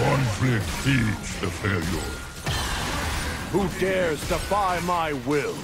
Conflict feeds the failure. Who dares defy my will?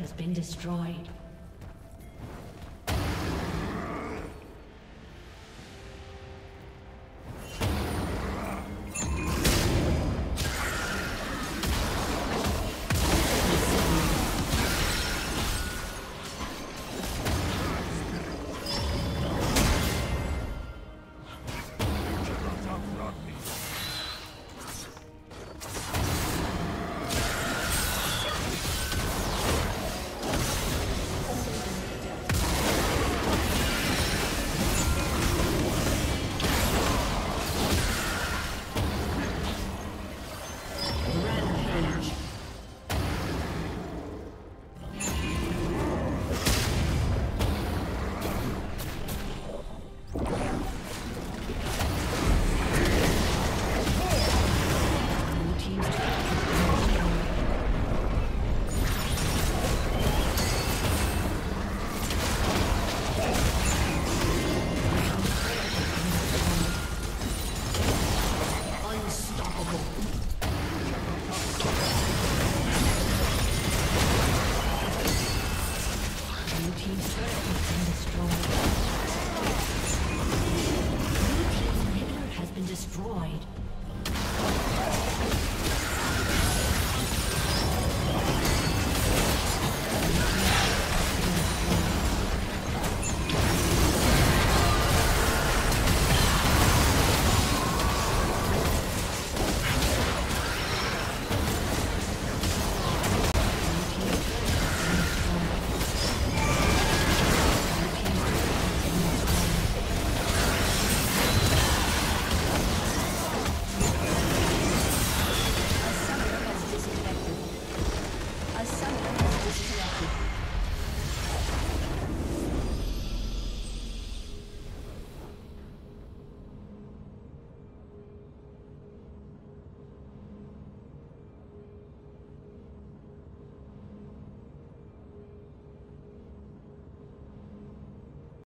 Has been destroyed. Destroyed.